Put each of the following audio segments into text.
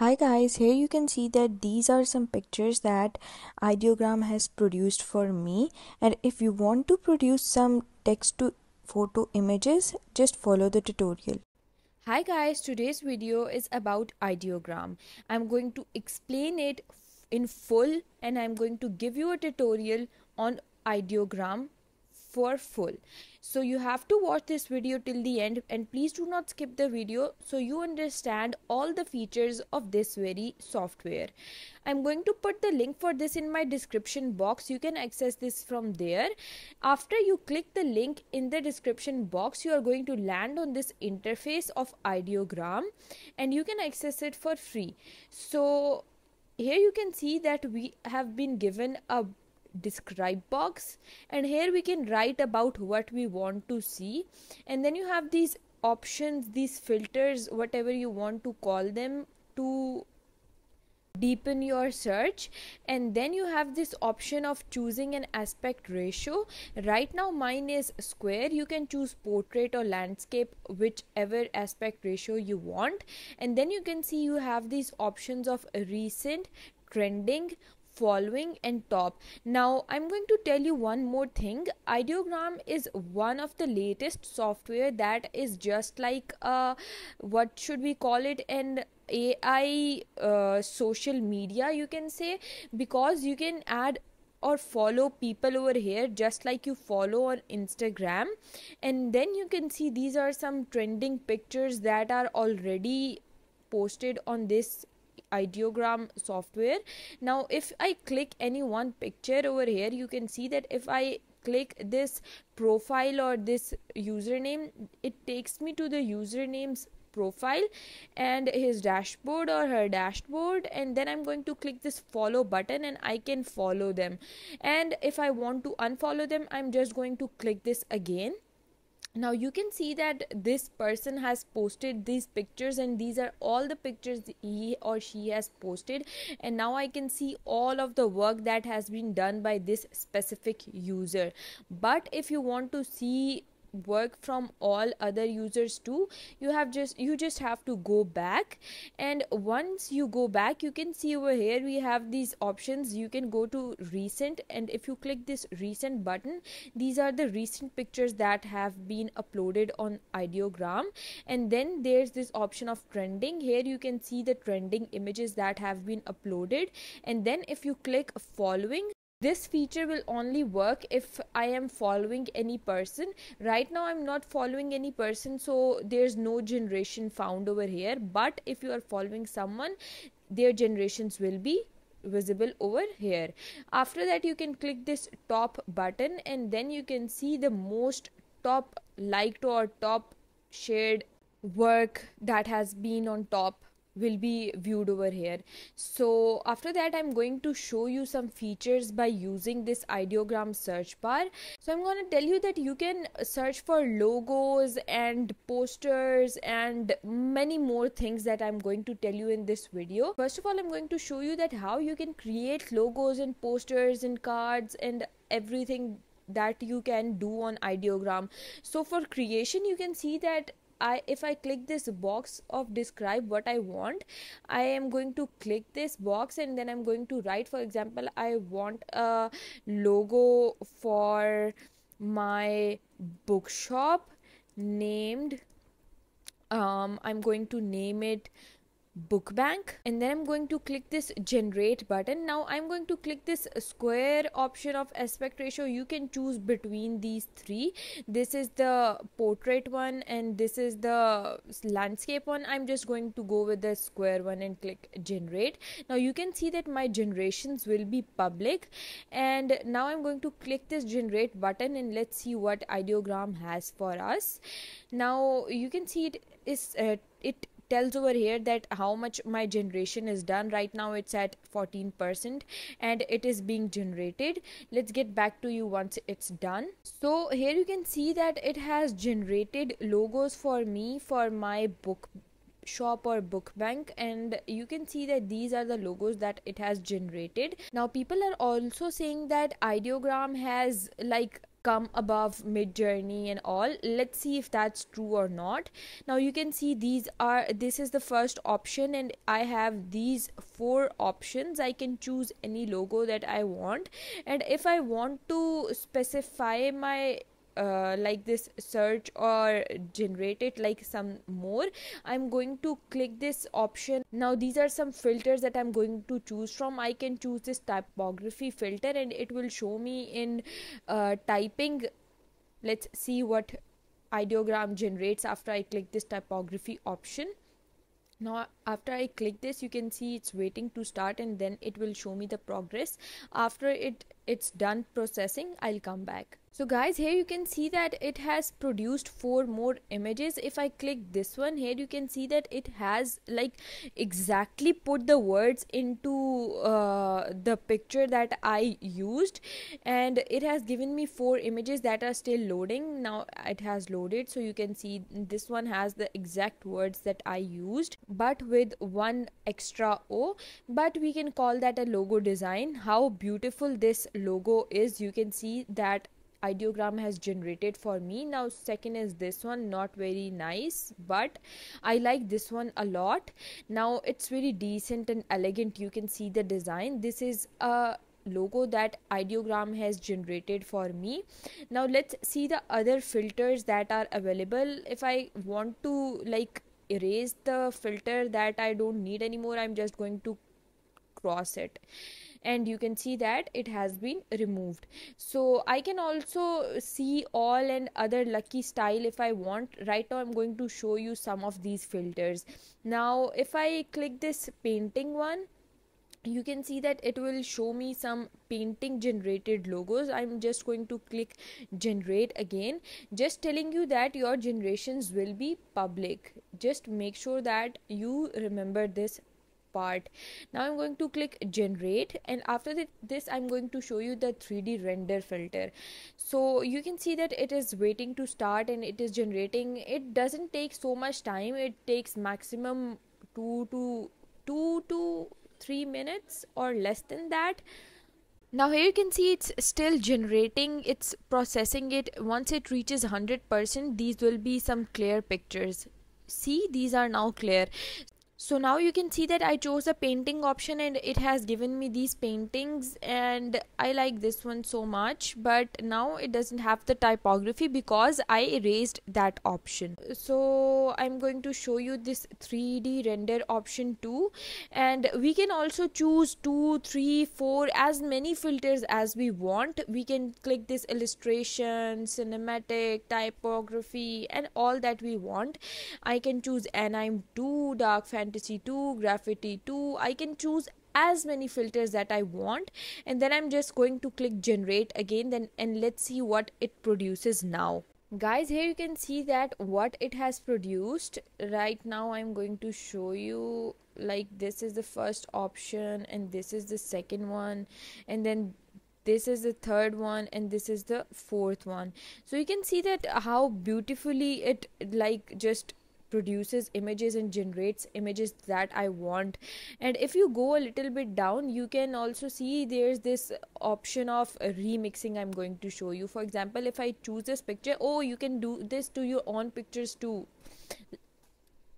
Hi guys, here you can see that these are some pictures that Ideogram has produced for me and if you want to produce some text to photo images, just follow the tutorial. Hi guys, today's video is about ideogram. I'm going to explain it in full and I'm going to give you a tutorial on ideogram for full. So you have to watch this video till the end and please do not skip the video so you understand all the features of this very software. I'm going to put the link for this in my description box. You can access this from there. After you click the link in the description box you are going to land on this interface of ideogram and you can access it for free. So here you can see that we have been given a describe box. And here we can write about what we want to see. And then you have these options these filters whatever you want to call them to deepen your search. And then you have this option of choosing an aspect ratio. Right now mine is square. You can choose portrait or landscape whichever aspect ratio you want. And then you can see you have these options of recent trending following and top. Now i'm going to tell you one more thing. Ideogram is one of the latest software that is just like uh what should we call it? An ai uh, social media you can say. Because you can add or follow people over here just like you follow on Instagram. And then you can see these are some trending pictures that are already posted on this ideogram software. Now if i click any one picture over here you can see that if i click this profile or this username it takes me to the username's profile and his dashboard or her dashboard and then i'm going to click this follow button and i can follow them. And if i want to unfollow them i'm just going to click this again now you can see that this person has posted these pictures and these are all the pictures he or she has posted. And now i can see all of the work that has been done by this specific user. But if you want to see work from all other users too. You have just you just have to go back. And once you go back you can see over here we have these options. You can go to recent and if you click this recent button these are the recent pictures that have been uploaded on ideogram. And then there's this option of trending. Here you can see the trending images that have been uploaded. And then if you click following this feature will only work if i am following any person. Right now i'm not following any person so there's no generation found over here. But if you are following someone their generations will be visible over here. After that you can click this top button and then you can see the most top liked or top shared work that has been on top will be viewed over here. So after that i'm going to show you some features by using this ideogram search bar. So i'm going to tell you that you can search for logos and posters and many more things that i'm going to tell you in this video. First of all i'm going to show you that how you can create logos and posters and cards and everything that you can do on ideogram. So for creation you can see that I if I click this box of describe what I want I am going to click this box and then I'm going to write for example I want a logo for my bookshop named um, I'm going to name it book bank and then i'm going to click this generate button. Now i'm going to click this square option of aspect ratio. You can choose between these three. This is the portrait one and this is the landscape one. I'm just going to go with the square one and click generate. Now you can see that my generations will be public. And now i'm going to click this generate button and let's see what ideogram has for us. Now you can see it is uh, it tells over here that how much my generation is done. Right now it's at 14% and it is being generated. Let's get back to you once it's done. So here you can see that it has generated logos for me for my book shop or book bank and you can see that these are the logos that it has generated. Now people are also saying that ideogram has like come above Midjourney and all. Let's see if that's true or not. Now you can see these are this is the first option and i have these four options. I can choose any logo that i want. And if i want to specify my uh, like this search or generate it like some more i'm going to click this option. Now these are some filters that i'm going to choose from. I can choose this typography filter and it will show me in uh, typing. Let's see what ideogram generates after i click this typography option. Now after i click this you can see it's waiting to start and then it will show me the progress. After it it's done processing i'll come back. So guys here you can see that it has produced four more images. If i click this one here you can see that it has like exactly put the words into uh, the picture that i used. And it has given me four images that are still loading. Now it has loaded. So you can see this one has the exact words that i used. But with one extra o but we can call that a logo design. How beautiful this logo is. You can see that ideogram has generated for me. Now second is this one not very nice but i like this one a lot. Now it's very decent and elegant. You can see the design. This is a logo that ideogram has generated for me. Now let's see the other filters that are available. If i want to like erase the filter that i don't need anymore i'm just going to cross it. And you can see that it has been removed. So i can also see all and other lucky style if i want. Right now i'm going to show you some of these filters. Now if i click this painting one you can see that it will show me some painting generated logos. I'm just going to click generate again. Just telling you that your generations will be public. Just make sure that you remember this part. Now i'm going to click generate and after this i'm going to show you the 3d render filter. So you can see that it is waiting to start and it is generating. It doesn't take so much time. It takes maximum 2 to 2 to 3 minutes or less than that. Now here you can see it's still generating it's processing it. Once it reaches 100% these will be some clear pictures. See these are now clear so now you can see that I chose a painting option and it has given me these paintings and I like this one so much. But now it doesn't have the typography because I erased that option. So I'm going to show you this 3d render option too. And we can also choose two three four as many filters as we want. We can click this illustration cinematic typography and all that we want. I can choose anime 2 dark fantasy fantasy 2 graffiti 2 i can choose as many filters that i want. And then i'm just going to click generate again then and let's see what it produces now. Guys here you can see that what it has produced. Right now i'm going to show you like this is the first option and this is the second one and then this is the third one and this is the fourth one. So you can see that how beautifully it like just produces images and generates images that I want. And if you go a little bit down, you can also see there's this option of remixing I'm going to show you. For example, if I choose this picture, oh, you can do this to your own pictures too.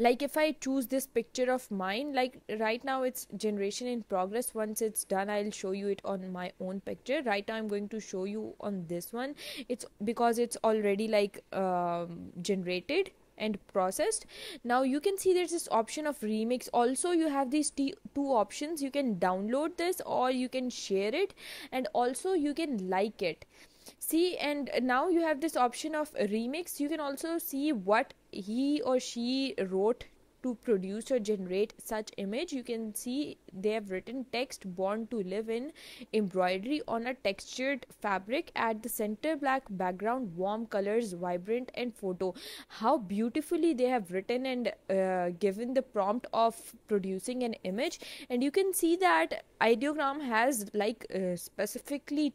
Like if i choose this picture of mine like right now it's generation in progress. Once it's done i'll show you it on my own picture. Right now i'm going to show you on this one. It's because it's already like um, generated and processed. Now you can see there's this option of remix. Also you have these t- two options. You can download this or you can share it. And also you can like it. See and now you have this option of remix. You can also see what he or she wrote to produce or generate such image you can see they have written text born to live in embroidery on a textured fabric at the center black background warm colors vibrant and photo. How beautifully they have written and uh, given the prompt of producing an image. And you can see that ideogram has like uh, specifically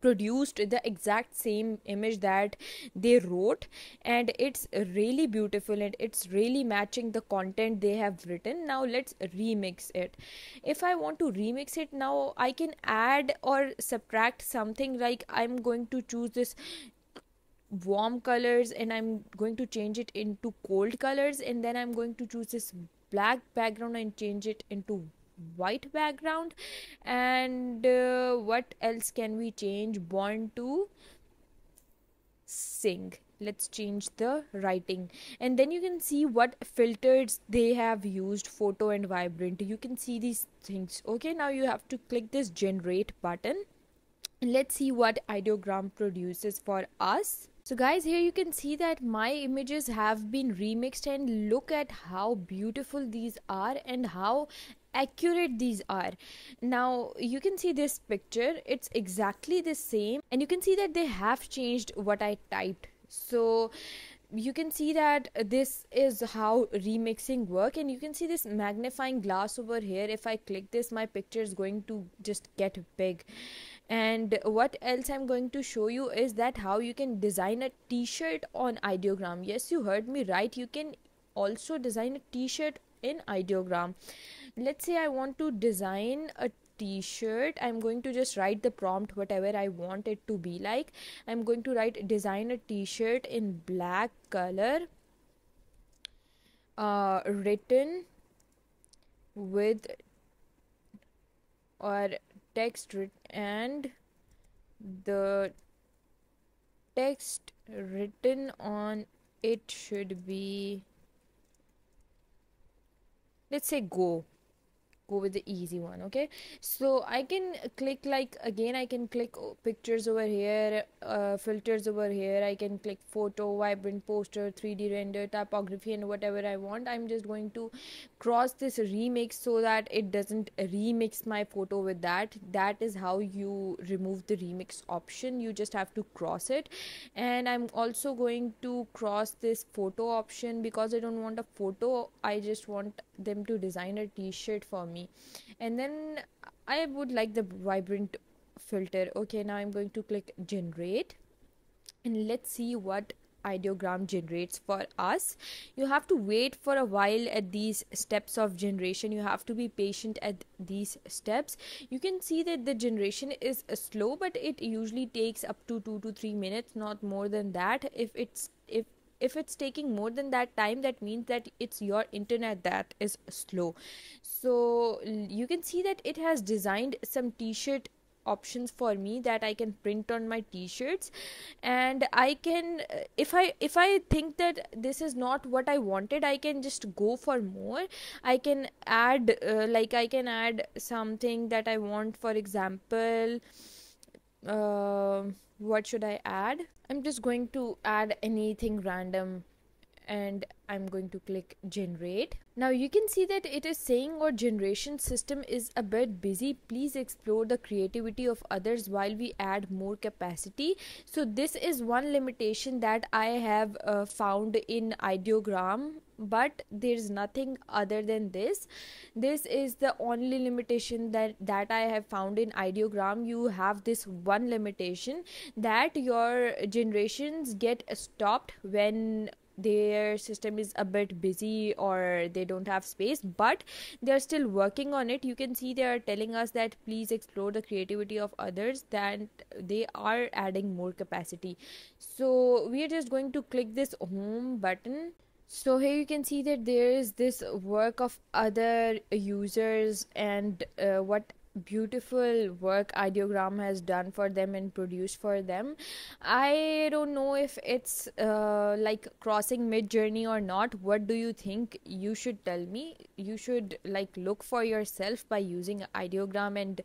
produced the exact same image that they wrote. And it's really beautiful and it's really matching the content they have written. Now let's remix it. If i want to remix it now i can add or subtract something. Like i'm going to choose this warm colors and i'm going to change it into cold colors. And then i'm going to choose this black background and change it into white background. And uh, what else can we change? Born to sing. Let's change the writing. And then you can see what filters they have used photo and vibrant. You can see these things. Okay now you have to click this generate button. Let's see what ideogram produces for us. So guys here you can see that my images have been remixed and look at how beautiful these are and how accurate these are. Now you can see this picture. It's exactly the same. And you can see that they have changed what i typed. So you can see that this is how remixing work. And you can see this magnifying glass over here. If i click this my picture is going to just get big. And what else i'm going to show you is that how you can design a t-shirt on ideogram. Yes you heard me right. You can also design a t-shirt in ideogram let's say i want to design a t-shirt i'm going to just write the prompt whatever i want it to be like. I'm going to write design a t-shirt in black color uh, written with or text written and the text written on it should be let's say go go with the easy one okay? So i can click like again i can click pictures over here uh, filters over here. I can click photo vibrant poster 3d render typography and whatever i want. I'm just going to cross this remix so that it doesn't remix my photo with that. That is how you remove the remix option. You just have to cross it. And i'm also going to cross this photo option. Because i don't want a photo i just want them to design a t-shirt for me me. And then I would like the vibrant filter. Okay now I'm going to click generate. And let's see what ideogram generates for us. You have to wait for a while at these steps of generation. You have to be patient at these steps. You can see that the generation is slow but it usually takes up to 2 to 3 minutes not more than that. If it's if if it's taking more than that time that means that it's your internet that is slow. So you can see that it has designed some t-shirt options for me that i can print on my t-shirts. And i can if i if i think that this is not what i wanted i can just go for more. I can add uh, like i can add something that i want. For example uh, what should I add? I'm just going to add anything random and I'm going to click generate. Now you can see that it is saying our generation system is a bit busy. Please explore the creativity of others while we add more capacity. So this is one limitation that I have uh, found in ideogram but there's nothing other than this. This is the only limitation that that i have found in ideogram. You have this one limitation that your generations get stopped when their system is a bit busy or they don't have space but they're still working on it. You can see they are telling us that please explore the creativity of others that they are adding more capacity. So we are just going to click this home button so here you can see that there is this work of other users and uh, what beautiful work ideogram has done for them and produced for them. I don't know if it's uh, like crossing Midjourney or not. What do you think? You should tell me. You should like look for yourself by using ideogram and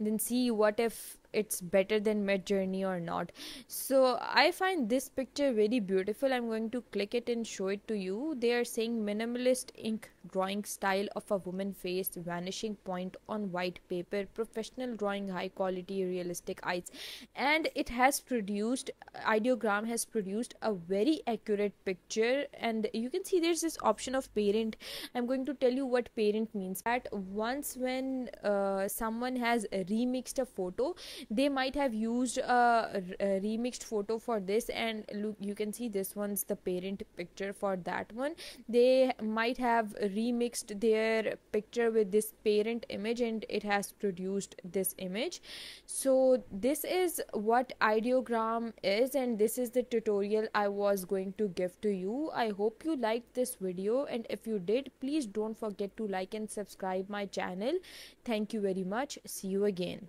then see what if it's better than Midjourney or not. So i find this picture very beautiful. I'm going to click it and show it to you. They are saying minimalist ink drawing style of a woman face vanishing point on white paper professional drawing high quality realistic eyes. And it has produced ideogram has produced a very accurate picture. And you can see there's this option of parent. I'm going to tell you what parent means. That once when uh, someone has remixed a photo they might have used a, a remixed photo for this and look you can see this one's the parent picture for that one. They might have remixed their picture with this parent image and it has produced this image. So this is what ideogram is and this is the tutorial i was going to give to you. I hope you liked this video and if you did please don't forget to like and subscribe my channel. Thank you very much. See you again